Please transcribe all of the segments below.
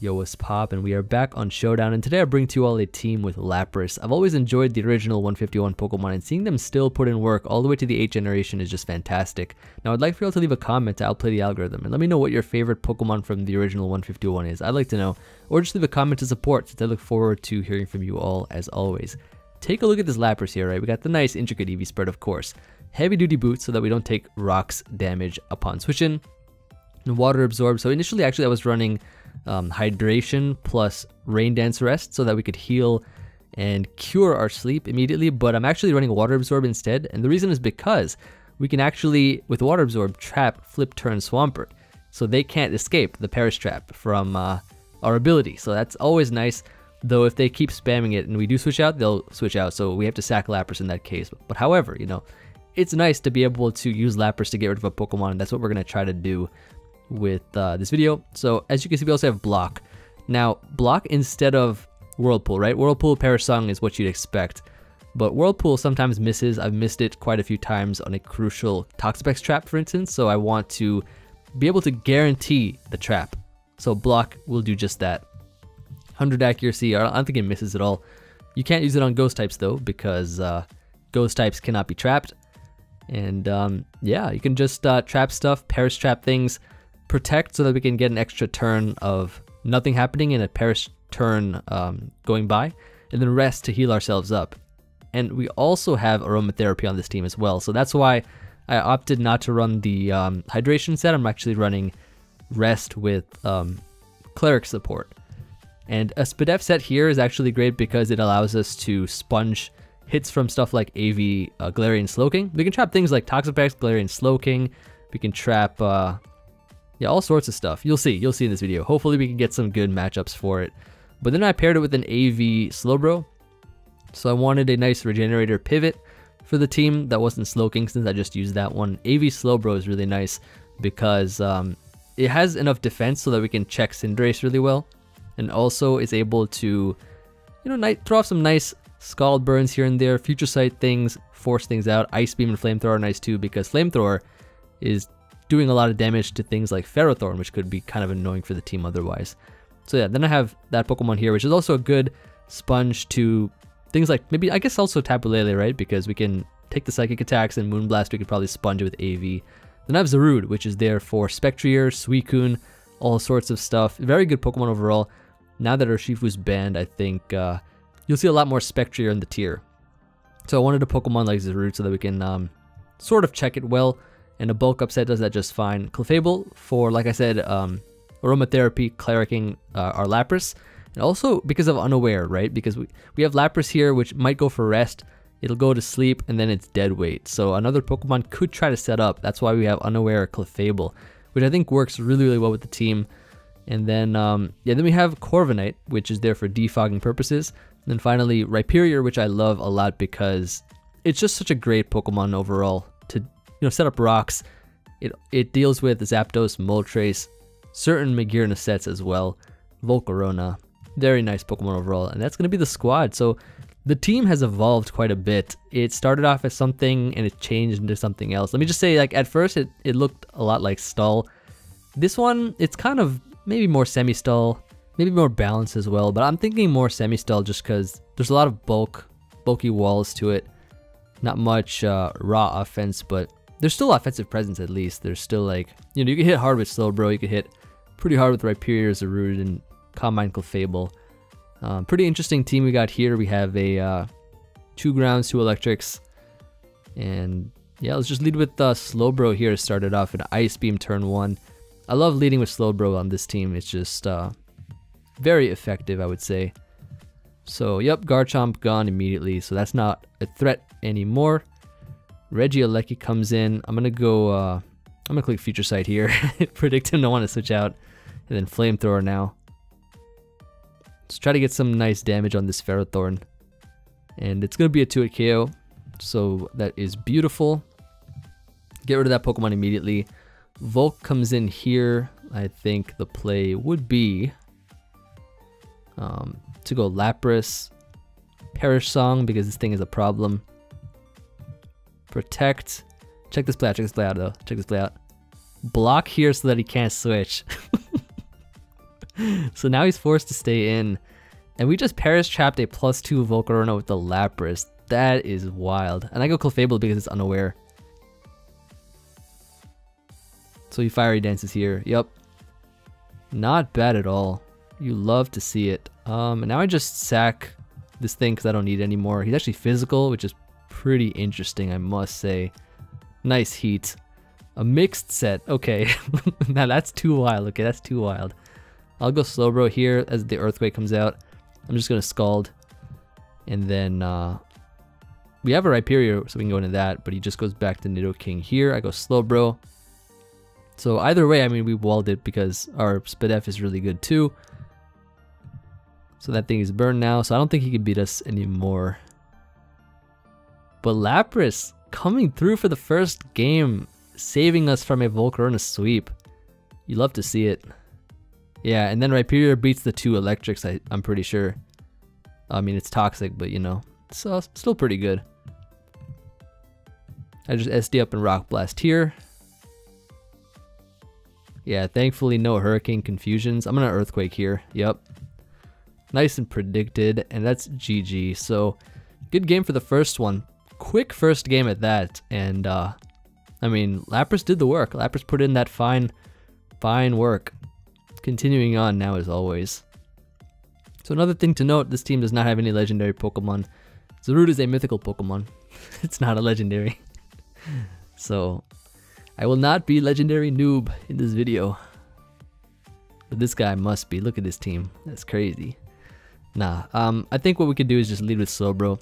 Yo, what's pop? And we are back on Showdown, and today I bring to you all a team with Lapras. I've always enjoyed the original 151 Pokemon, and seeing them still put in work all the way to the 8th generation is just fantastic. Now, I'd like for y'all to leave a comment to outplay the algorithm, and let me know what your favorite Pokemon from the original 151 is. I'd like to know, or just leave a comment to support, since I look forward to hearing from you all, as always. Take a look at this Lapras here, right? We got the nice intricate EV spread, of course. Heavy duty boots so that we don't take rocks damage upon switching. And water absorb. So initially, actually, I was running um, hydration plus rain dance rest so that we could heal and cure our sleep immediately, but I'm actually running water absorb instead. And the reason is because we can actually, with water absorb, trap flip turn Swampert. So they can't escape the perish trap from uh, our ability. So that's always nice. Though if they keep spamming it and we do switch out, they'll switch out. So we have to sack Lapras in that case. But however, you know, it's nice to be able to use Lapras to get rid of a Pokemon. And that's what we're going to try to do with uh, this video. So as you can see, we also have block. Now, block instead of Whirlpool, right? Whirlpool Perish Song is what you'd expect. But Whirlpool sometimes misses. I've missed it quite a few times on a crucial Toxapex trap, for instance. So I want to be able to guarantee the trap. So block will do just that. 100 accuracy, I don't think it misses at all. You can't use it on ghost types though, because uh, ghost types cannot be trapped. And um, yeah, you can just uh, trap stuff, perish trap things, protect so that we can get an extra turn of nothing happening and a perish turn um, going by, and then rest to heal ourselves up. And we also have aromatherapy on this team as well, so that's why I opted not to run the um, hydration set. I'm actually running rest with um, cleric support. And a Spadef set here is actually great because it allows us to sponge hits from stuff like AV uh, Galarian Slowking. We can trap things like Toxapex, Galarian Slowking. We can trap uh, yeah, all sorts of stuff. You'll see. You'll see in this video. Hopefully we can get some good matchups for it. But then I paired it with an AV Slowbro. So I wanted a nice regenerator pivot for the team that wasn't Slowking since I just used that one. AV Slowbro is really nice because um, it has enough defense so that we can check Cinderace really well. And also is able to, you know, throw off some nice Scald burns here and there, Future Sight things, force things out. Ice Beam and Flamethrower are nice too because Flamethrower is doing a lot of damage to things like Ferrothorn, which could be kind of annoying for the team otherwise. So yeah, then I have that Pokemon here, which is also a good sponge to things like maybe, I guess also Tapu Lele, right? Because we can take the Psychic attacks and Moonblast, we could probably sponge it with AV. Then I have Zarude, which is there for Spectrier, Suicune, all sorts of stuff. Very good Pokemon overall. Now that Urshifu's banned, I think uh, you'll see a lot more Spectrier in the tier. So I wanted a Pokemon like Zarude so that we can um, sort of check it well and a bulk upset does that just fine. Clefable for, like I said, um, aromatherapy, clericing uh, our Lapras, and also because of unaware, right? Because we, we have Lapras here, which might go for rest, it'll go to sleep, and then it's dead weight. So another Pokemon could try to set up. That's why we have unaware Clefable, which I think works really, really well with the team. And then, um, yeah, then we have Corviknight, which is there for defogging purposes. And then finally, Rhyperior, which I love a lot because it's just such a great Pokemon overall you know, set up rocks. It, it deals with Zapdos, Moltres, certain Magearna sets as well, Volcarona. Very nice Pokemon overall, and that's going to be the squad. So the team has evolved quite a bit. It started off as something and it changed into something else. Let me just say, like, at first it, it looked a lot like Stall. This one, it's kind of maybe more semi-Stall, maybe more balanced as well, but I'm thinking more semi-Stall just because there's a lot of bulk, bulky walls to it. Not much uh, raw offense, but there's still offensive presence at least. There's still like, you know, you can hit hard with Slowbro, you can hit pretty hard with Rhyperior, Zarude, and Calm Mind Clefable. Um, pretty interesting team we got here. We have a uh, two grounds, two electrics, and yeah, let's just lead with uh, Slowbro here to start it off. An Ice Beam turn one. I love leading with Slowbro on this team. It's just uh, very effective, I would say. So, yep, Garchomp gone immediately, so that's not a threat anymore. Regieleki comes in. I'm gonna go. Uh, I'm gonna click Future Sight here. Predict him to want to switch out, and then Flamethrower now. Let's try to get some nice damage on this Ferrothorn, and it's gonna be a 2-hit KO. So that is beautiful. Get rid of that Pokemon immediately. Volk comes in here. I think the play would be um, to go Lapras, Perish Song because this thing is a problem. Protect. Check this play out. Check this play out, though. Check this play out. Block here so that he can't switch. so now he's forced to stay in. And we just Perish trapped a plus two Volcarona with the Lapras. That is wild. And I go Clefable because it's unaware. So he Fiery Dances here. Yep. Not bad at all. You love to see it. Um, and now I just sack this thing because I don't need it anymore. He's actually physical, which is pretty interesting, I must say. Nice heat. A mixed set. Okay. now that's too wild. Okay, that's too wild. I'll go Slowbro here as the Earthquake comes out. I'm just going to Scald. And then uh, we have a Rhyperior, so we can go into that. But he just goes back to Nidoking here. I go Slowbro. So either way, I mean, we walled it because our Spadef is really good too. So that thing is burned now, so I don't think he can beat us anymore. But Lapras coming through for the first game, saving us from a Volcarona sweep. You love to see it. Yeah, and then Rhyperior beats the two electrics, I, I'm pretty sure. I mean, it's toxic, but you know, it's uh, still pretty good. I just SD up and Rock Blast here. Yeah, thankfully no Hurricane Confusions. I'm gonna Earthquake here. Yep. Nice and predicted, and that's GG. So, good game for the first one. Quick first game at that, and uh, I mean, Lapras did the work. Lapras put in that fine, fine work. Continuing on now as always. So another thing to note, this team does not have any legendary Pokemon. Zarude is a mythical Pokemon. it's not a legendary. so I will not be legendary noob in this video. But this guy must be. Look at this team. That's crazy. Nah, um, I think what we could do is just lead with Slowbro.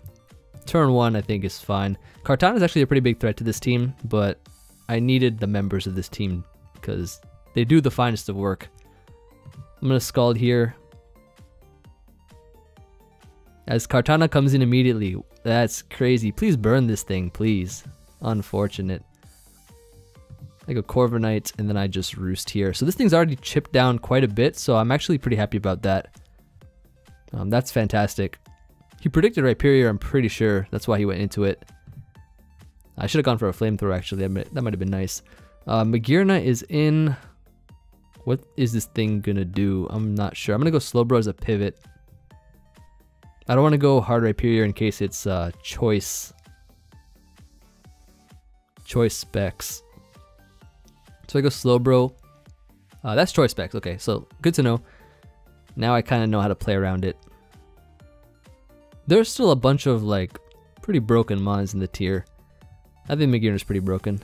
Turn 1 I think is fine. Kartana is actually a pretty big threat to this team, but I needed the members of this team because they do the finest of work. I'm going to Scald here. As Kartana comes in immediately. That's crazy. Please burn this thing, please. Unfortunate. I go Corviknight, and then I just Roost here. So this thing's already chipped down quite a bit, so I'm actually pretty happy about that. Um, that's fantastic. He predicted Rhyperior, I'm pretty sure. That's why he went into it. I should have gone for a Flamethrower, actually. That might have been nice. Uh, Magearna is in... What is this thing gonna do? I'm not sure. I'm gonna go Slowbro as a pivot. I don't want to go hard Rhyperior in case it's uh, choice. Choice specs. So I go Slowbro. Uh, that's choice specs. Okay, so good to know. Now I kind of know how to play around it. There's still a bunch of like pretty broken mons in the tier. I think is pretty broken.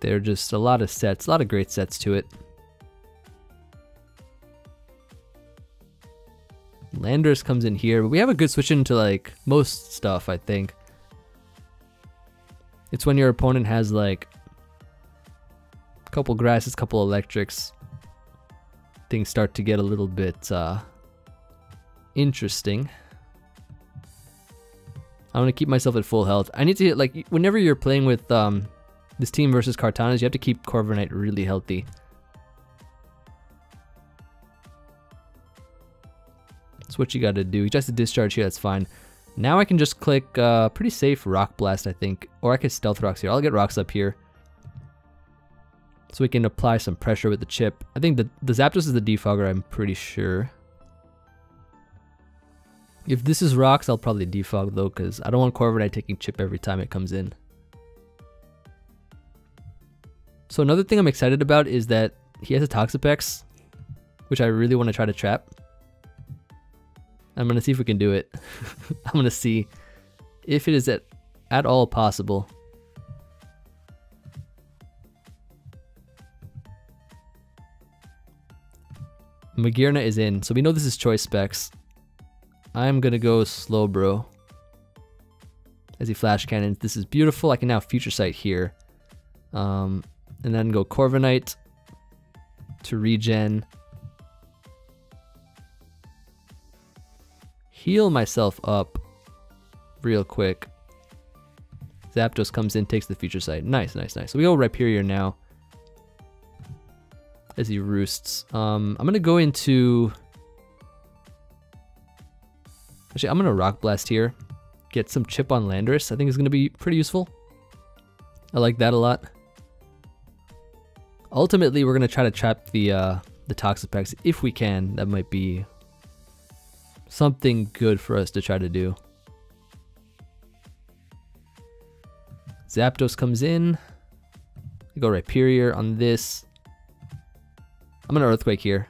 There are just a lot of sets, a lot of great sets to it. Landorus comes in here, but we have a good switch into like most stuff, I think. It's when your opponent has like a couple grasses, a couple electrics. Things start to get a little bit uh, interesting. I'm gonna keep myself at full health. I need to hit like whenever you're playing with um, this team versus Kartanas, you have to keep Corviknight really healthy. That's what you gotta do. Just a discharge here, that's fine. Now I can just click uh, pretty safe Rock Blast, I think. Or I could Stealth Rocks here. I'll get Rocks up here. So we can apply some pressure with the chip. I think the, the Zapdos is the defogger, I'm pretty sure. If this is Rocks, I'll probably defog though, because I don't want Corviknight taking chip every time it comes in. So another thing I'm excited about is that he has a Toxapex, which I really want to try to trap. I'm gonna see if we can do it. I'm gonna see if it is at, at all possible. Magearna is in, so we know this is choice specs. I'm gonna go Slowbro. As he flash cannons. This is beautiful. I can now future sight here. Um, and then go Corviknight to regen. heal myself up real quick. Zapdos comes in, takes the future sight. Nice, nice, nice. So we go Rhyperior now. As he roosts. Um, I'm to go into... Actually, I'm to Rock Blast here. Get some chip on Landorus. I think is to be pretty useful. I like that a lot. Ultimately, we're to try to trap the, uh, the Toxapex if we can. That might be something good for us to try to do. Zapdos comes in. go Rhyperior on this. I'm gonna Earthquake here.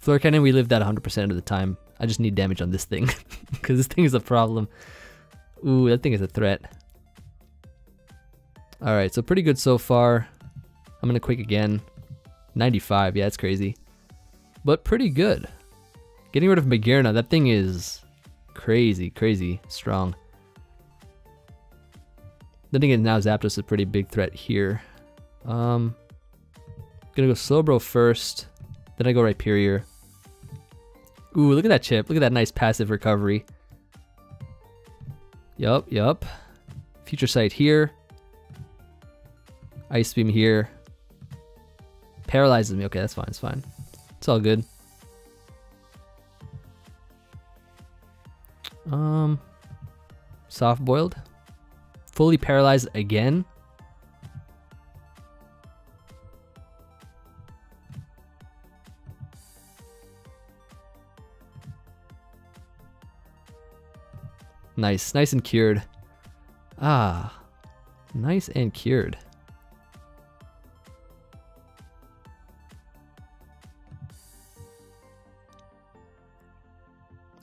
Flash Cannon, we live that 100% of the time. I just need damage on this thing. Because this thing is a problem. Ooh, that thing is a threat. Alright, so pretty good so far. I'm gonna Quake again. 95, yeah, that's crazy. But pretty good. Getting rid of Magearna, that thing is crazy, crazy strong. Then again, now Zapdos is a pretty big threat here. Um, gonna go Slowbro first, then I go Rhyperior. Ooh, look at that chip. Look at that nice passive recovery. Yup, yup. Future Sight here. Ice Beam here. Paralyzes me. Okay, that's fine. It's fine. It's all good. Um, soft boiled. Fully paralyzed again. Nice, nice and cured. Ah, nice and cured.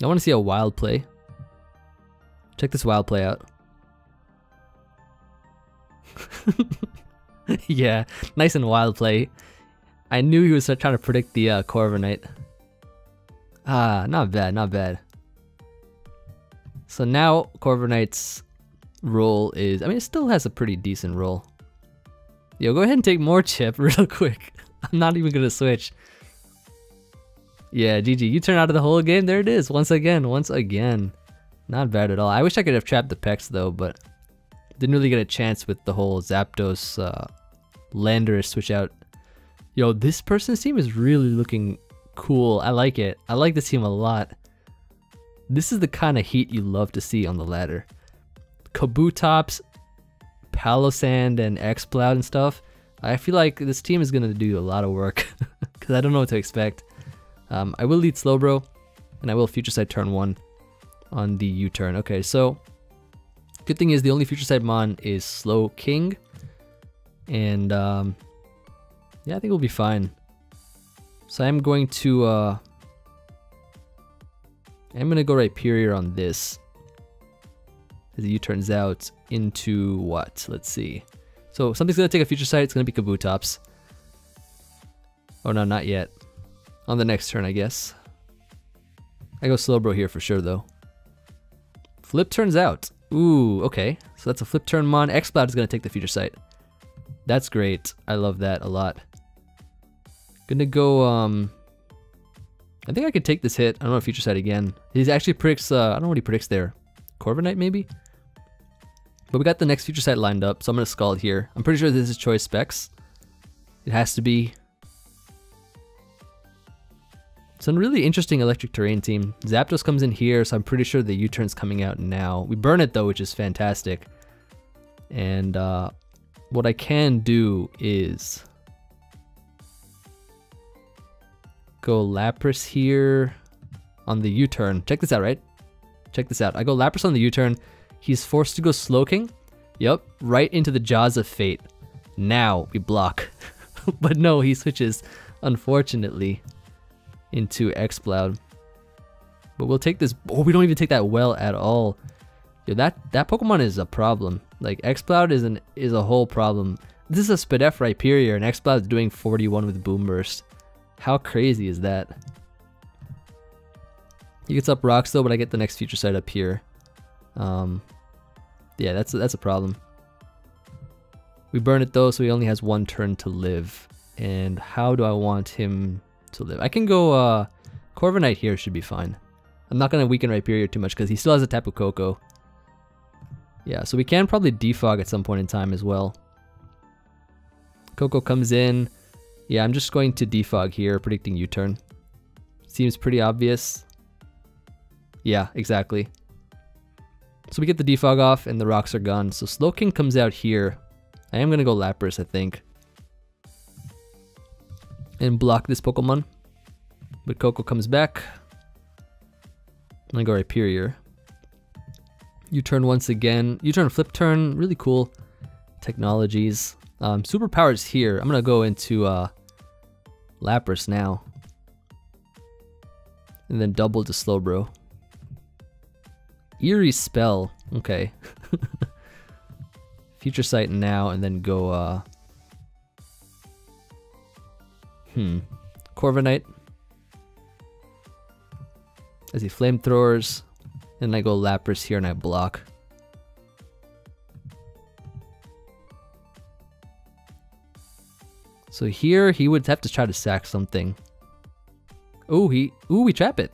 I want to see a wild play. Check this wild play out. yeah, nice and wild play. I knew he was trying to predict the uh, Corviknight. Ah, not bad, not bad. So now Corviknight's role is, I mean, it still has a pretty decent role. Yo, go ahead and take more chip real quick. I'm not even gonna switch. Yeah, GG, U-turn out of the whole game. There it is, once again, once again. Not bad at all. I wish I could have trapped the Pex though, but didn't really get a chance with the whole Zapdos uh, Landorus switch out. Yo, this person's team is really looking cool. I like it. I like this team a lot. This is the kind of heat you love to see on the ladder. Kabutops, Palossand, and Exploud and stuff. I feel like this team is going to do a lot of work because I don't know what to expect. Um, I will lead Slowbro, and I will Future Sight turn 1 on the U-turn. Okay, so good thing is the only Future Sight Mon is Slowking, and um, yeah, I think we'll be fine. So I'm going to, uh, I'm to go Rhyperior on this. As the U-turns out into what? Let's see. So something's to take a Future Sight, it's to be Kabutops. Oh no, not yet. On the next turn, I guess. I go Slowbro here for sure, though. Flip turns out. Ooh, okay. So that's a flip turn mon. Exploud is to take the future sight. That's great. I love that a lot. Gonna go, um... I think I could take this hit. I don't know future sight again. He actually predicts, uh, I don't know what he predicts there. Corviknight, maybe? But we got the next future sight lined up, so I'm gonna Scald here. I'm pretty sure this is choice specs. It has to be. It's a really interesting electric terrain team. Zapdos comes in here, so I'm pretty sure the U-turn's coming out now. We burn it though, which is fantastic. And uh, what I can do is go Lapras here on the U-turn. Check this out, right? Check this out. I go Lapras on the U-turn. He's forced to go Slowking. Yep, right into the jaws of fate. Now we block. but no, he switches, unfortunately into Exploud. But we'll take this. Oh, we don't even take that well at all. Yo, that that Pokemon is a problem. Like Exploud is an is a whole problem. This is a Spadef Rhyperior, and Exploud is doing 41 with Boom Burst. How crazy is that? He gets up rocks though, but I get the next future sight up here. Um, yeah, that's that's a problem. We burn it though, so he only has one turn to live. And how do I want him to live. I can go uh, Corviknight here should be fine. I'm not going to weaken Rhyperior too much because he still has a Tapu Koko. Yeah, so we can probably defog at some point in time as well. Koko comes in. Yeah, I'm just going to defog here, predicting U-turn. Seems pretty obvious. Yeah, exactly. So we get the defog off and the rocks are gone. So Slowking comes out here. I am gonna go Lapras, I think. And block this Pokemon. But Koko comes back. I'm gonna go Rhyperior. U-turn once again. U-turn flip turn, really cool technologies. Um, superpowers here. I'm gonna go into uh, Lapras now. And then double to Slowbro. Eerie spell. Okay. Future sight now and then go uh Hmm. Corviknight. As he flamethrowers. And I go Lapras here and I block. So here he would have to try to sack something. Oh, he, ooh, we trap it.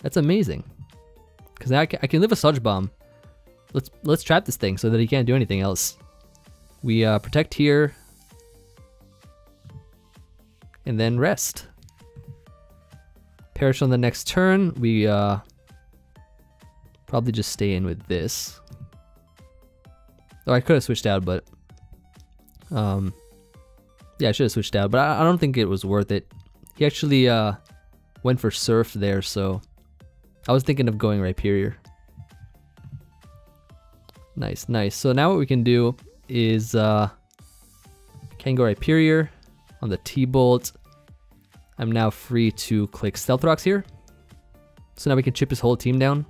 That's amazing. Cause now I can, I can live a Sludge Bomb. Let's let's trap this thing so that he can't do anything else. We uh, protect here, and then rest. Perish on the next turn. We uh, probably just stay in with this. Oh, I could have switched out, but um, yeah, I should have switched out, but I, I, don't think it was worth it. He actually uh, went for Surf there, so I was thinking of going Rhyperior. Nice, nice. So now what we can do is uh, can go Rhyperior on the T-Bolt. I'm now free to click Stealth Rocks here. So now we can chip his whole team down.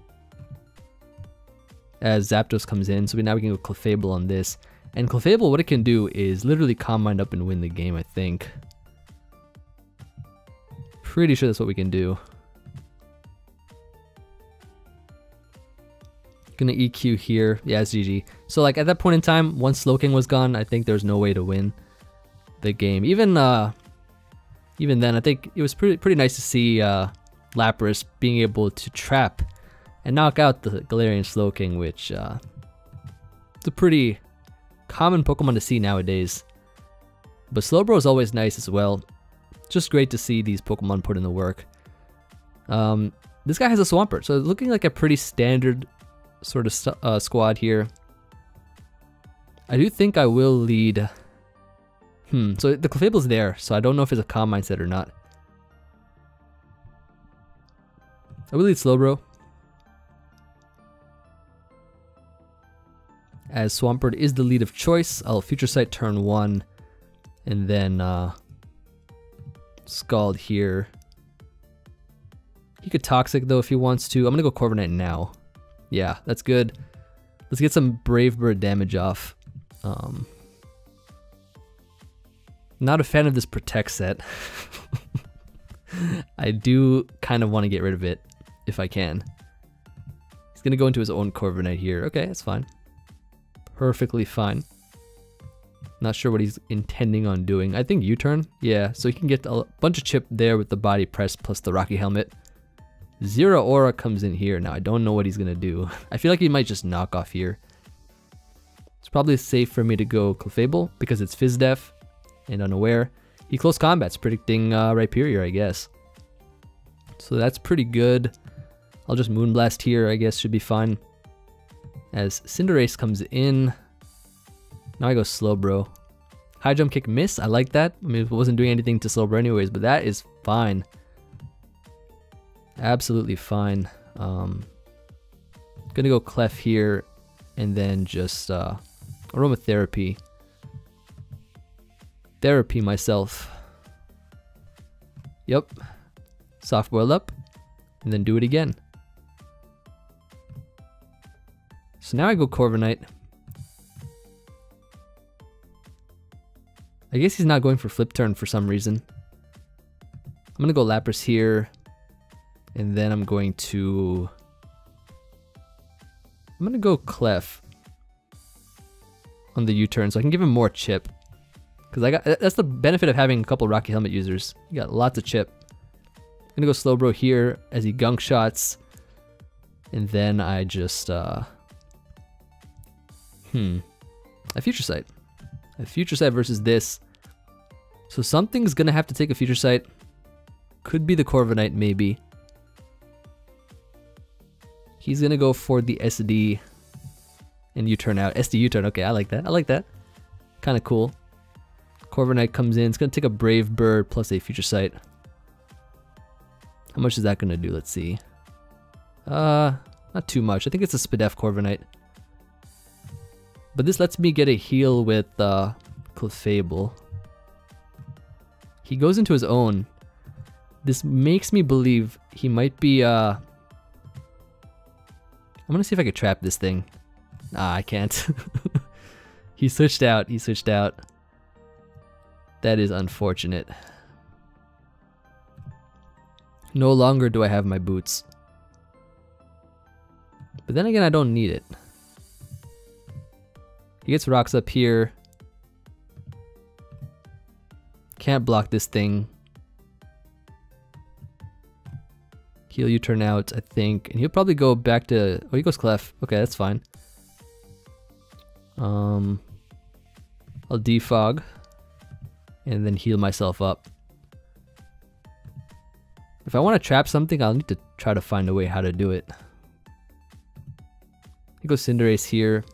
As Zapdos comes in, so we now we can go Clefable on this. And Clefable, what it can do is literally Calm Mind up and win the game, I think. Pretty sure that's what we can do. Gonna EQ here. Yeah, it's GG. So like at that point in time, once Slowking was gone, I think there's no way to win the game. Even uh, even then, I think it was pretty pretty nice to see uh, Lapras being able to trap and knock out the Galarian Slowking, which uh, it's a pretty common Pokemon to see nowadays. But Slowbro is always nice as well. Just great to see these Pokemon put in the work. Um, this guy has a Swampert, so looking like a pretty standard sort of uh, squad here. I do think I will lead... Hmm, so the Clefable's there, so I don't know if it's a Calm Mindset or not. I will lead Slowbro. As Swampert is the lead of choice. I'll Future Sight turn one, and then uh, Scald here. He could Toxic though if he wants to. I'm gonna go Corviknight now. Yeah, that's good. Let's get some Brave Bird damage off. Um, not a fan of this Protect set. I do kind of want to get rid of it if I can. He's gonna go into his own Corviknight here. Okay, that's fine perfectly fine. Not sure what he's intending on doing. I think U-turn. Yeah, so he can get a bunch of chip there with the body press plus the Rocky Helmet. Zeraora comes in here. Now, I don't know what he's going to do. I feel like he might just knock off here. It's probably safe for me to go Clefable because it's Fizz Def and Unaware. He close combat's predicting uh, Rhyperior, I guess. So that's pretty good. I'll just Moonblast here, I guess, should be fine as Cinderace comes in. Now I go Slowbro. High jump kick miss, I like that. I mean, it wasn't doing anything to Slowbro anyways, but that is fine. Absolutely fine. Um, gonna go Clef here, and then just uh, Aromatherapy. Therapy myself. Yep. Soft boil up, and then do it again. So now I go Corviknight. I guess he's not going for flip turn for some reason. I'm gonna go Lapras here. And then I'm going to... I'm gonna go Clef on the U-turn so I can give him more chip. Because I got that's the benefit of having a couple Rocky Helmet users. You got lots of chip. I'm gonna go Slowbro here as he gunk shots. And then I just uh, Hmm. A future sight. A future sight versus this. So something's gonna have to take a future sight. Could be the Corviknight, maybe. He's gonna go for the SD and U-turn out. SD U-turn, okay, I like that. I like that. Kind of cool. Corviknight comes in. It's to take a Brave Bird plus a Future Sight. How much is that to do? Let's see. Uh, not too much. I think it's a Spadef Corviknight. But this lets me get a heal with uh, Clefable. He goes into his own. This makes me believe he might be, uh... I'm gonna see if I can trap this thing. Ah, I can't. he switched out, he switched out. That is unfortunate. No longer do I have my boots. But then again, I don't need it. He gets rocks up here. Can't block this thing. Heal U-turn out, I think. And he'll probably go back to... Oh, he goes Clef. Okay, that's fine. Um, I'll defog. And then heal myself up. If I want to trap something, I'll need to try to find a way how to do it. He goes Cinderace here.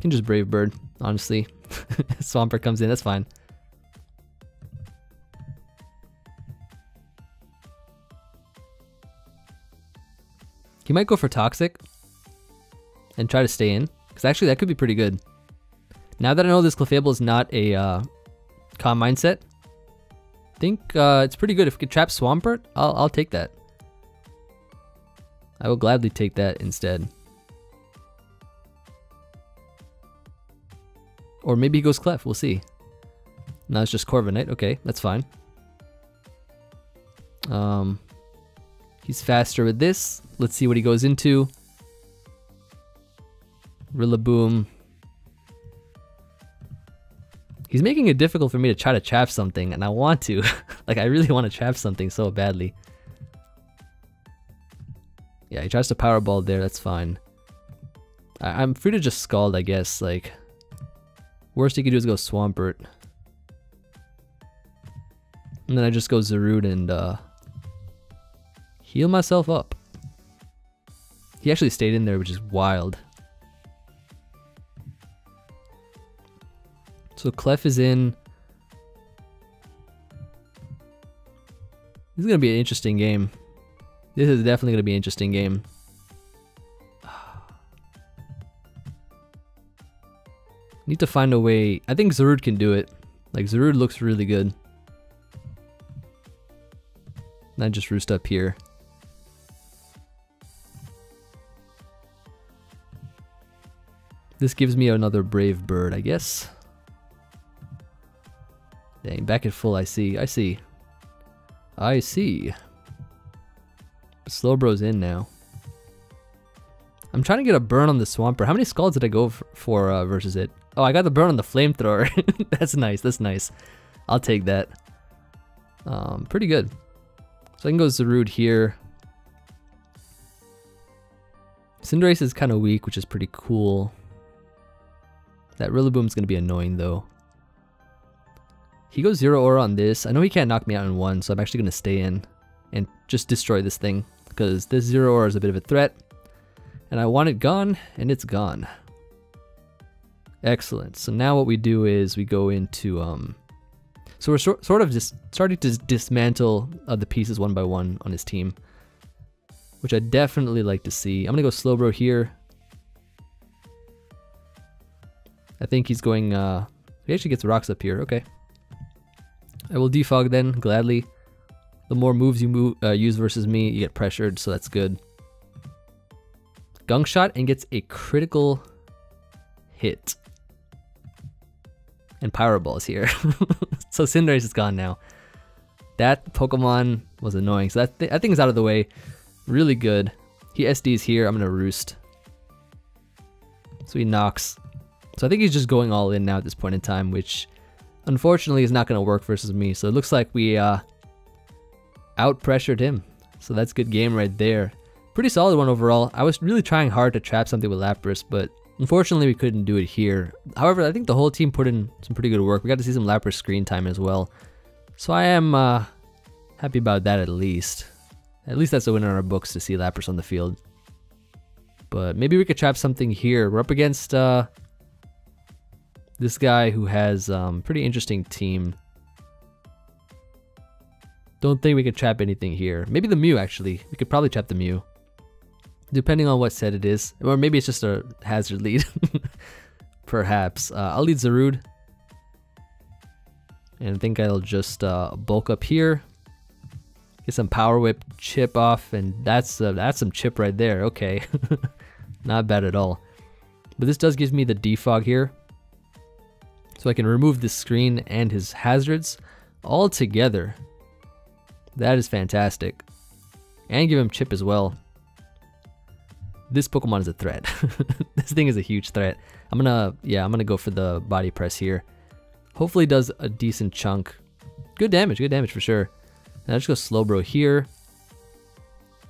Can just Brave Bird, honestly. Swampert comes in, that's fine. He might go for Toxic and try to stay in. Because actually that could be pretty good. Now that I know this Clefable is not a uh, calm mindset, I think uh, it's pretty good. If we could trap Swampert, I'll, I'll take that. I will gladly take that instead. Or maybe he goes Clef, we'll see. Now it's just Corviknight, okay, that's fine. Um, He's faster with this. Let's see what he goes into. Rillaboom. He's making it difficult for me to try to trap something, and I want to. like, I really want to trap something so badly. Yeah, he tries to Powerball there, that's fine. I am free to just Scald, I guess. Like, worst he could do is go Swampert. And then I just go Zarude and uh, heal myself up. He actually stayed in there, which is wild. So Clef is in. This is going to be an interesting game. This is definitely going to be an interesting game. Need to find a way. I think Zarude can do it. Like, Zarude looks really good. And I just roost up here. This gives me another brave bird, I guess. Dang, back at full, I see. I see. I see. Slowbro's in now. I'm trying to get a burn on the Swampert. How many Scalds did I go for uh, versus it? Oh, I got the burn on the Flamethrower. that's nice, that's nice. I'll take that. Um, pretty good. So I can go Zarude here. Cinderace is kind of weak, which is pretty cool. That Rillaboom's gonna be annoying though. He goes Zeraora on this. I know he can't knock me out in one, so I'm actually gonna stay in and just destroy this thing because this Zeraora is a bit of a threat. And I want it gone, and it's gone. Excellent. So now what we do is we go into um. So we're so, sort of just starting to dismantle uh, the pieces one by one on his team, which I definitely like to see. I'm gonna go Slowbro here. I think he's going, uh, he actually gets rocks up here, okay. I will defog then, gladly. The more moves you move, uh, use versus me, you get pressured, so that's good. Gunk shot and gets a critical hit. And Powerball is here. so Cinderace is gone now. That Pokemon was annoying, so that, th that thing's out of the way. Really good. He SD's here, I'm gonna roost. So he knocks. So I think he's just going all in now at this point in time, which unfortunately is not going to work versus me. So it looks like we uh, out-pressured him. So that's good game right there. Pretty solid one overall. I was really trying hard to trap something with Lapras, but unfortunately we couldn't do it here. However, I think the whole team put in some pretty good work. We got to see some Lapras screen time as well. So I am uh, happy about that at least. At least that's a win in our books to see Lapras on the field. But maybe we could trap something here. We're up against uh, This guy who has um, pretty interesting team. Don't think we could trap anything here. Maybe the Mew, actually. We could probably trap the Mew. Depending on what set it is. Or maybe it's just a hazard lead. Perhaps. Uh, I'll lead Zarude. And I think I'll just uh, bulk up here. Get some Power Whip chip off. And that's, uh, that's some chip right there. Okay. Not bad at all. But this does give me the defog here. So I can remove this screen and his hazards all together. That is fantastic. And give him chip as well. This Pokemon is a threat. this thing is a huge threat. I'm gonna, yeah, I'm gonna go for the body press here. Hopefully does a decent chunk. Good damage, good damage for sure. And I just go Slowbro here.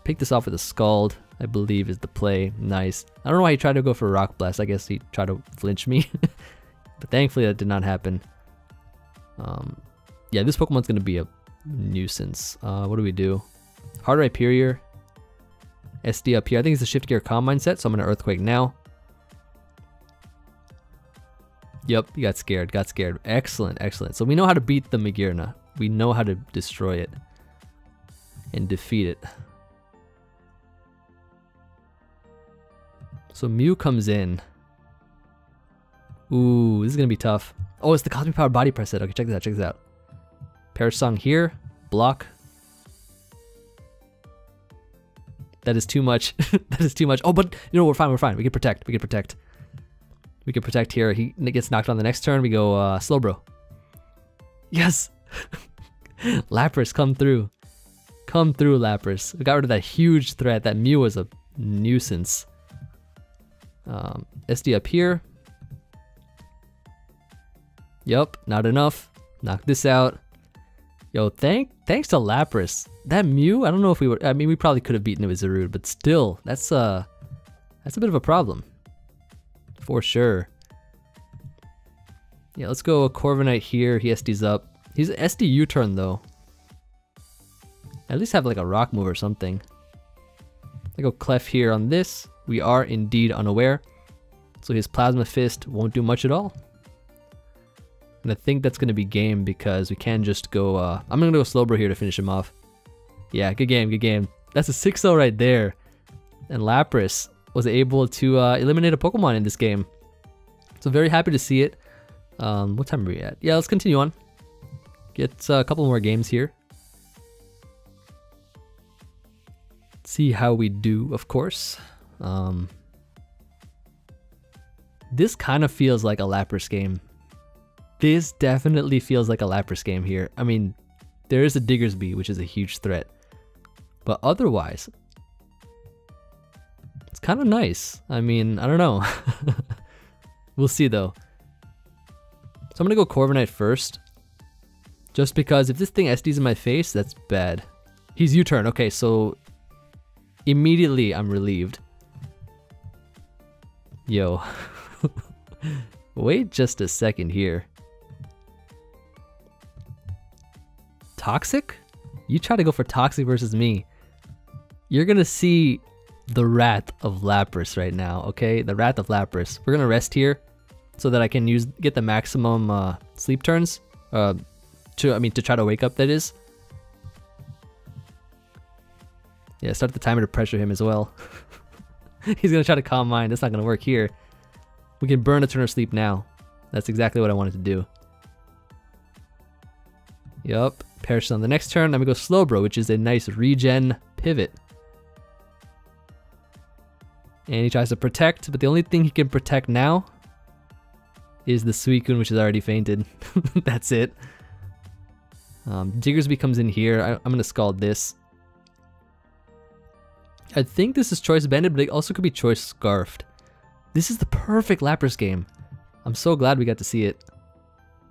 Pick this off with a Scald, I believe is the play. Nice. I don't know why he tried to go for Rock Blast. I guess he tried to flinch me. but thankfully that did not happen. Um, yeah, this Pokemon's gonna be a nuisance. Uh, what do we do? Hard Rhyperior. SD up here. I think it's a Shift Gear Calm Mindset, so I'm to Earthquake now. Yep, you got scared, got scared. Excellent, excellent. So we know how to beat the Magearna. We know how to destroy it and defeat it. So Mew comes in. Ooh, this is to be tough. Oh, it's the Cosmic Power Body Press set. Okay, check this out, check this out. Perish Song here, block. That is too much. that is too much. Oh, but you know, we're fine, we're fine. We can protect, we can protect. We can protect here. He gets knocked on the next turn. We go uh, Slowbro. Yes! Lapras, come through. Come through, Lapras. We got rid of that huge threat. That Mew was a nuisance. Um, SD up here. Yup, not enough. Knock this out. Yo, thank thanks to Lapras. That Mew, I don't know if we were I mean we probably could have beaten it with Zarude, but still, that's uh that's a bit of a problem. For sure. Yeah, let's go Corviknight here. He SD's up. He's SD U-turn though. At least have like a rock move or something. I go Clef here on this. We are indeed unaware. So his Plasma Fist won't do much at all. And I think that's going to be game because we can just go, uh, I'm going to go Slowbro here to finish him off. Yeah, good game, good game. That's a 6-0 right there. And Lapras was able to uh, eliminate a Pokemon in this game. So very happy to see it. Um, what time are we at? Yeah, let's continue on. Get uh, a couple more games here. See how we do, of course. Um, this kind of feels like a Lapras game this definitely feels like a Lapras game here. I mean, there is a Diggersby, which is a huge threat. But otherwise, it's kind of nice. I mean, I don't know. we'll see though. So I'm gonna go Corviknight first. Just because if this thing SDs in my face, that's bad. He's U-turn. Okay, so immediately I'm relieved. Yo. Wait just a second here. Toxic? You try to go for Toxic versus me. You're gonna see the Wrath of Lapras right now, okay? The Wrath of Lapras. We're gonna rest here so that I can use get the maximum uh, sleep turns. Uh, to I mean to try to wake up. That is. Yeah, start the timer to pressure him as well. He's gonna try to calm mind. That's not gonna work here. We can burn a turn of sleep now. That's exactly what I wanted to do. Yup. Perish on the next turn. I'm gonna go Slowbro, which is a nice regen pivot. And he tries to protect, but the only thing he can protect now is the Suicune, which is already fainted. That's it. Um, Diggersby comes in here. I, am gonna scald this. I think this is Choice Banded, but it also could be Choice Scarfed. This is the perfect Lapras game. I'm so glad we got to see it.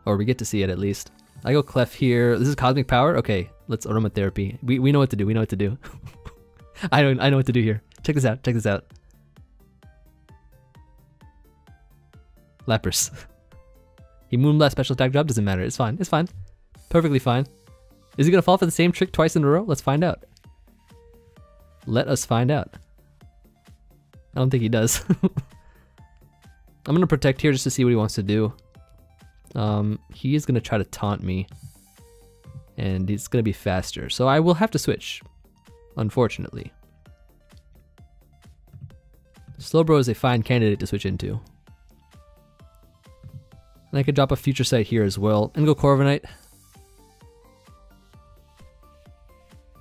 Or we get to see it at least. I go Clef here. This is Cosmic Power? Okay, let's Aromatherapy. We, we know what to do. We know what to do. I, don't, I know what to do here. Check this out. Check this out. Lapras. he Moonblast special attack drop. Doesn't matter. It's fine. It's fine. Perfectly fine. Is he to fall for the same trick twice in a row? Let's find out. Let us find out. I don't think he does. I'm to protect here just to see what he wants to do. Um, he is going to try to taunt me. And it's going to be faster. So I will have to switch, unfortunately. Slowbro is a fine candidate to switch into. And I could drop a future sight here as well and go Corviknight.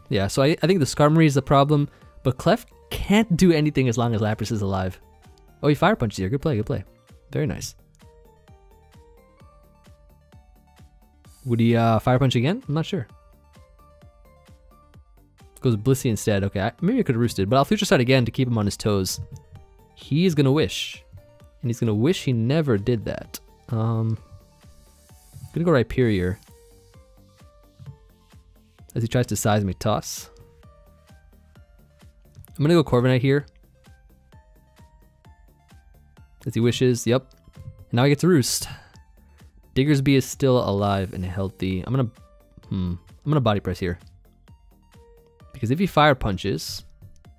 Yeah, so I, I think the Skarmory is the problem, but Clef can't do anything as long as Lapras is alive. Oh, he Fire Punches here. Good play, good play. Very nice. Would he uh, Fire Punch again? I'm not sure. Goes Blissey instead. Okay, I, maybe I could have roosted, but I'll Future Sight again to keep him on his toes. He's gonna wish. And he's gonna wish he never did that. Um, gonna go Rhyperior. As he tries to Seismic Toss. I'm gonna go Corviknight here. As he wishes, yep. And now I get to roost. Diggersby is still alive and healthy. I'm gonna, hmm, I'm gonna body press here. Because if he fire punches,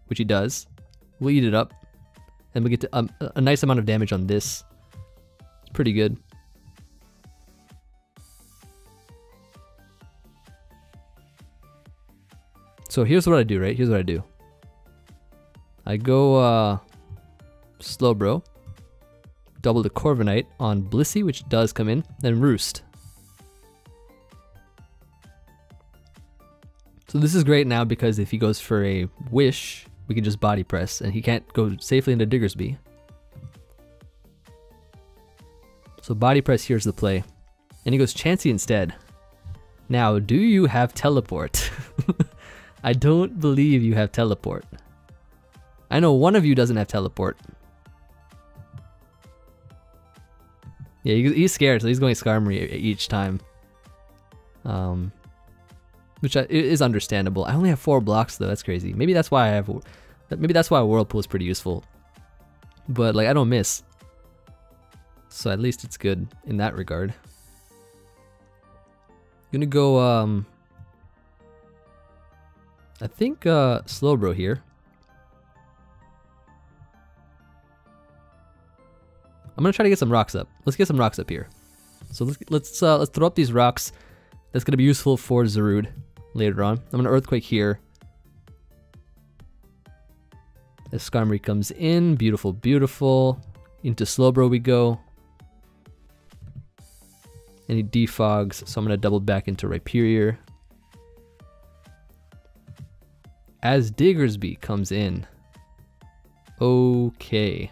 which he does, we'll eat it up. And we get to, um, a nice amount of damage on this. It's pretty good. So here's what I do, right? Here's what I do. I go uh, Slowbro, double the Corviknight on Blissey, which does come in, then Roost. So this is great now because if he goes for a Wish, we can just body press, and he can't go safely into Diggersby. So body press here's the play. And he goes Chansey instead. Now, do you have teleport? I don't believe you have teleport. I know one of you doesn't have teleport. Yeah, he's scared, so he's going Skarmory each time. Um, which is understandable. I only have four blocks though. That's crazy. Maybe that's why I have. Maybe that's why Whirlpool is pretty useful. But like I don't miss, so at least it's good in that regard. Gonna go. Um, I think uh, Slowbro here. I'm gonna try to get some rocks up. Let's get some rocks up here. So let's let's uh, let's throw up these rocks. That's gonna be useful for Zarude later on. I'm gonna earthquake here. As Skarmory comes in, beautiful, beautiful. Into Slowbro we go. And he defogs, so I'm gonna double back into Rhyperior. As Diggersby comes in. Okay.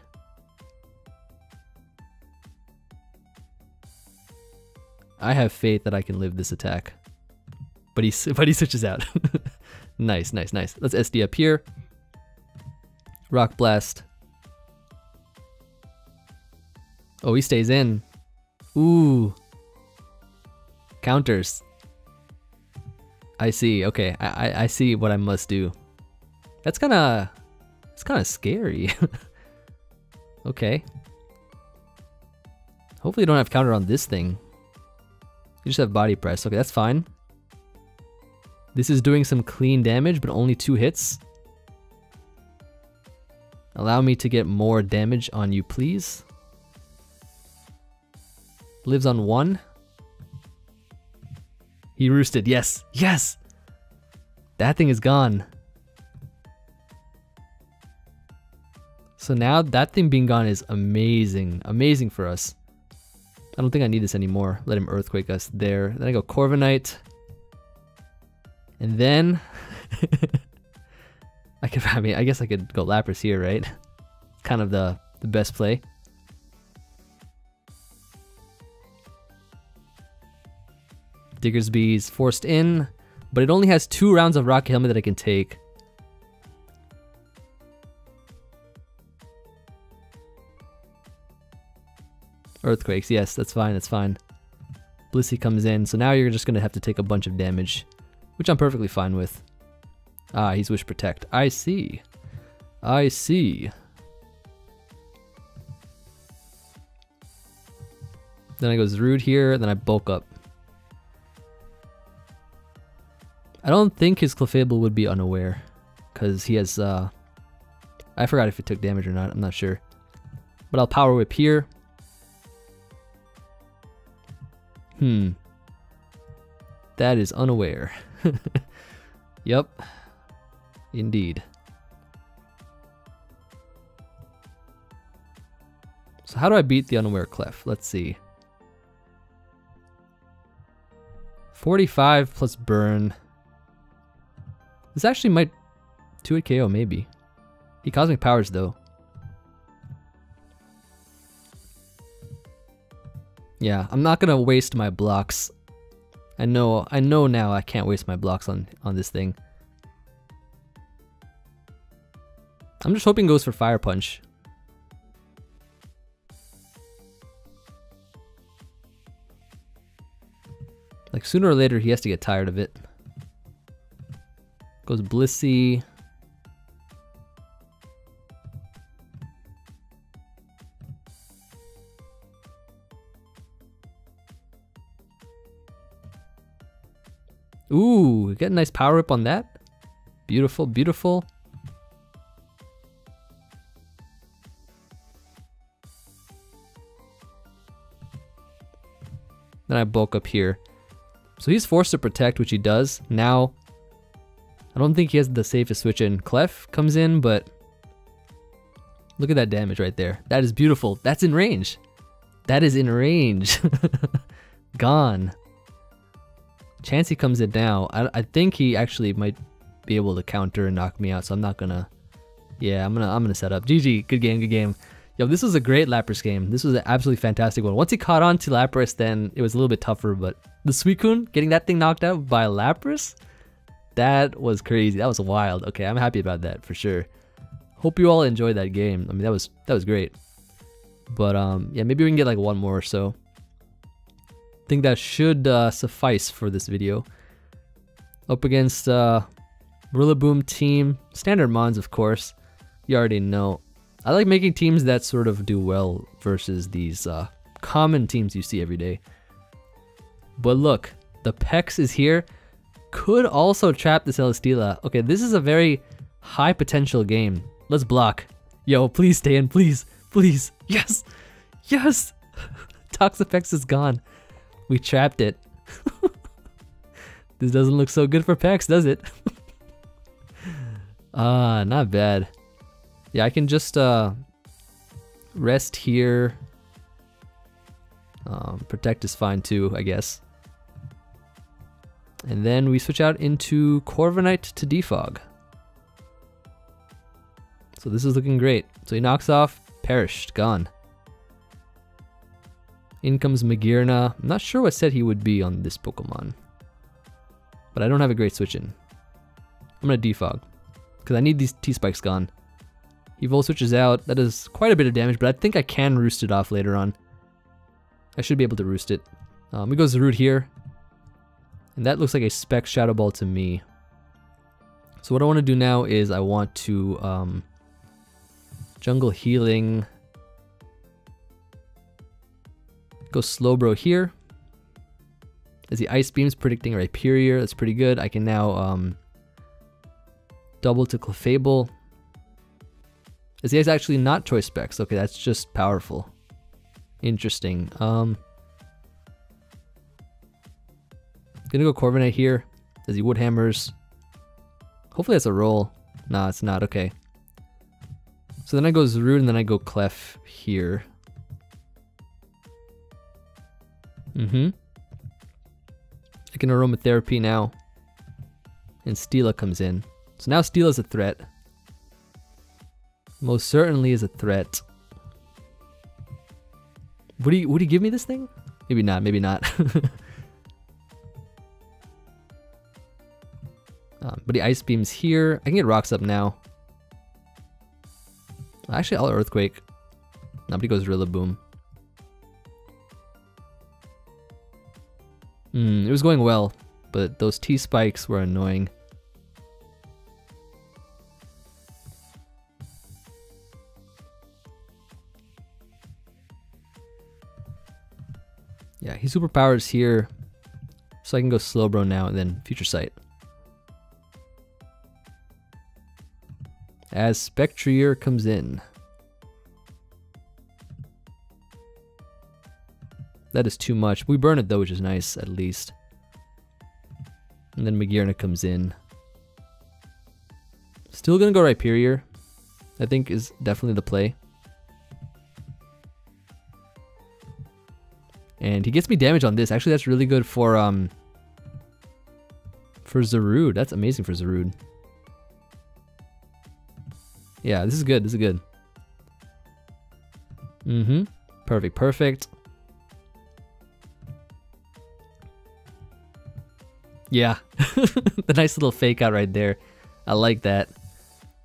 I have faith that I can live this attack. But he, but he switches out. nice, nice, nice. Let's SD up here. Rock Blast. Oh, he stays in. Ooh. Counters. I see. Okay, I, I see what I must do. That's kind of... It's kind of scary. okay. Hopefully you don't have counter on this thing. You just have body press. Okay, that's fine. This is doing some clean damage, but only two hits. Allow me to get more damage on you, please. Lives on one. He roosted. Yes. Yes. That thing is gone. So now that thing being gone is amazing. Amazing for us. I don't think I need this anymore. Let him Earthquake us there. Then I go Corviknight. And then... I could, I mean, I guess I could go Lapras here, right? Kind of the, the best play. Diggersby's forced in, but it only has two rounds of Rocky Helmet that I can take. Earthquakes, yes, that's fine, that's fine. Blissey comes in, so now you're just gonna have to take a bunch of damage, which I'm perfectly fine with. Ah, he's Wish Protect. I see. I see. Then I go Rude here, then I bulk up. I don't think his Clefable would be unaware, because he has, uh, I forgot if it took damage or not, I'm not sure. But I'll Power Whip here, Hmm. That is unaware. yep. Indeed. So how do I beat the unaware clef? Let's see. 45 plus burn. This actually might 2 KO maybe. He cosmic powers though. Yeah, I'm not gonna waste my blocks. I know I know now I can't waste my blocks on, on this thing. I'm just hoping goes for fire punch. Like sooner or later he has to get tired of it. Goes Blissey. Ooh, get a nice power up on that. Beautiful, beautiful. Then I bulk up here. So he's forced to protect, which he does. Now, I don't think he has the safest switch in. Clef comes in, but look at that damage right there. That is beautiful. That's in range. That is in range. Gone. Chansey comes in now. I, I think he actually might be able to counter and knock me out, so I'm not gonna... Yeah, I'm gonna I'm gonna set up. GG, good game, good game. Yo, this was a great Lapras game. This was an absolutely fantastic one. Once he caught on to Lapras, then it was a little bit tougher, but the Suicune, getting that thing knocked out by Lapras, that was crazy. That was wild. Okay, I'm happy about that for sure. Hope you all enjoyed that game. I mean, that was that was great. But um, yeah, maybe we can get like one more or so think that should uh, suffice for this video. Up against uh, Rillaboom team, standard mons of course. You already know. I like making teams that sort of do well versus these uh, common teams you see every day. But look, the Pex is here. Could also trap the Celesteela. Okay, this is a very high potential game. Let's block. Yo, please stay in, please, please. Yes, yes. Toxapex is gone. We trapped it. this doesn't look so good for Pex, does it? Ah, uh, not bad. Yeah, I can just uh, rest here. Um, protect is fine too, I guess. And then we switch out into Corviknight to Defog. So this is looking great. So he knocks off Perished, gone. In comes Magearna. I'm not sure what set he would be on this Pokemon. But I don't have a great switch in. I'm gonna defog. Because I need these T-Spikes gone. Evolve switches out. That is quite a bit of damage, but I think I can roost it off later on. I should be able to roost it. Um, it goes root here. And that looks like a spec Shadow Ball to me. So what I want to do now is I want to um, jungle healing Go Slowbro here. As the Ice Beam's predicting Rhyperior, that's pretty good. I can now um, double to Clefable. Is he actually not choice specs? Okay, that's just powerful. Interesting. Um, gonna go Corviknight here as he wood hammers. Hopefully that's a roll. Nah, it's not. Okay. So then I go Zarude and then I go Clef here. Mm-hmm. I can aromatherapy now. And Steela comes in. So now Steela's a threat. Most certainly is a threat. Would he would he give me this thing? Maybe not, maybe not. um, but he ice beams here. I can get rocks up now. Actually, I'll earthquake. Nobody goes Rillaboom. Hmm, it was going well, but those T-spikes were annoying. Yeah, he superpowers here, so I can go Slowbro now and then Future Sight. As Spectrier comes in. That is too much. We burn it though, which is nice, at least. And then Magearna comes in. Still gonna go Rhyperior. I think is definitely the play. And he gets me damage on this. Actually, that's really good for um for Zarude. That's amazing for Zarude. Yeah, this is good. This is good. Mm-hmm. Perfect, perfect. Yeah. the nice little fake out right there. I like that.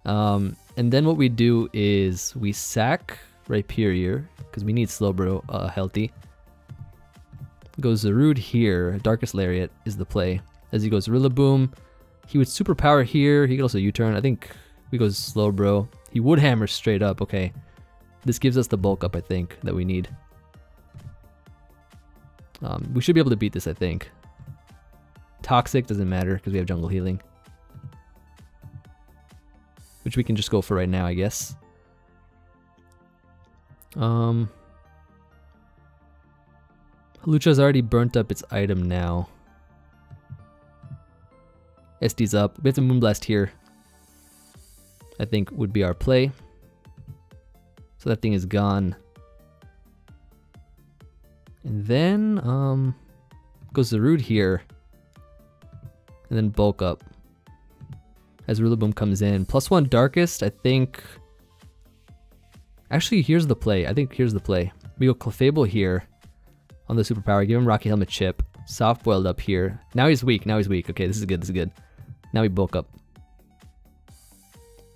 Um, and then what we do is we sack Rhyperior, because we need Slowbro uh, healthy. Goes Zarude here. Darkest Lariat is the play. As he goes Rillaboom. He would superpower here. He could also U-turn. I think we go Slowbro. He wood hammer straight up. Okay. This gives us the bulk up, I think, that we need. Um, we should be able to beat this, I think. Toxic doesn't matter because we have jungle healing. Which we can just go for right now, I guess. Um, Hawlucha's already burnt up its item now. SD's up. We have to Moonblast here. I think would be our play. So that thing is gone. And then, um, goes the root here. And then bulk up. As Rillaboom comes in. Plus one Darkest, I think... Actually, here's the play. I think here's the play. We go Clefable here on the superpower. Give him Rocky Helmet chip. Soft boiled up here. Now he's weak. Now he's weak. Okay, this is good. This is good. Now we bulk up.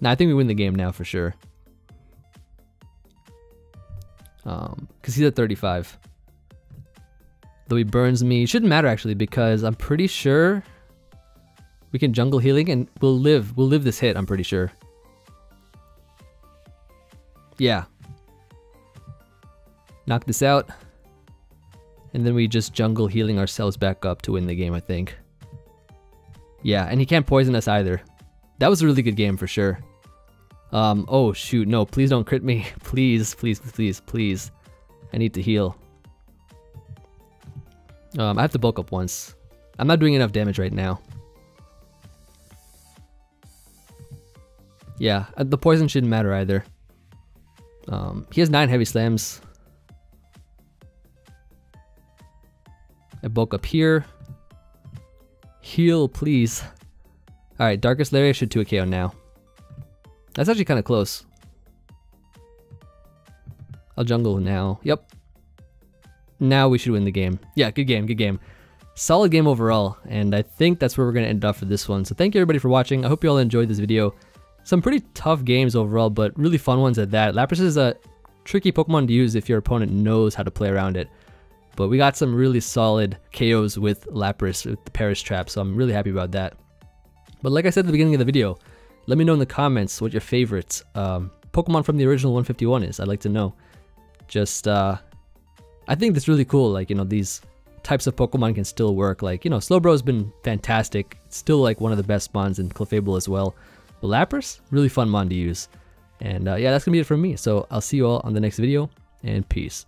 Now I think we win the game now for sure. Um, cause he's at 35. Though he burns me, shouldn't matter actually because I'm pretty sure we can jungle healing and we'll live. We'll live this hit. I'm pretty sure. Yeah. Knock this out. And then we just jungle healing ourselves back up to win the game, I think. Yeah, and he can't poison us either. That was a really good game for sure. Um, oh shoot, no, please don't crit me. Please, please, please, please. I need to heal. Um, I have to bulk up once. I'm not doing enough damage right now. Yeah, uh, the poison shouldn't matter either. Um, he has 9 heavy slams. I bulk up here. Heal, please. Alright, Darkest Lariat should 2 a KO now. That's actually kind of close. I'll jungle now. Yep. Now we should win the game. Yeah, good game, good game. Solid game overall, and I think that's where we're going to end off for this one. So thank you everybody for watching. I hope you all enjoyed this video. Some pretty tough games overall, but really fun ones at that. Lapras is a tricky Pokemon to use if your opponent knows how to play around it. But we got some really solid KOs with Lapras with the Perish Trap, so I'm really happy about that. But like I said at the beginning of the video, let me know in the comments what your favorite um, Pokemon from the original 151 is. I'd like to know. Just, uh, I think that's really cool. Like, you know, these types of Pokemon can still work. Like, you know, Slowbro's been fantastic. It's still like one of the best mons in Clefable as well. But Lapras, really fun mon to use. And uh, yeah, that's going to be it from me. So I'll see you all on the next video, and peace.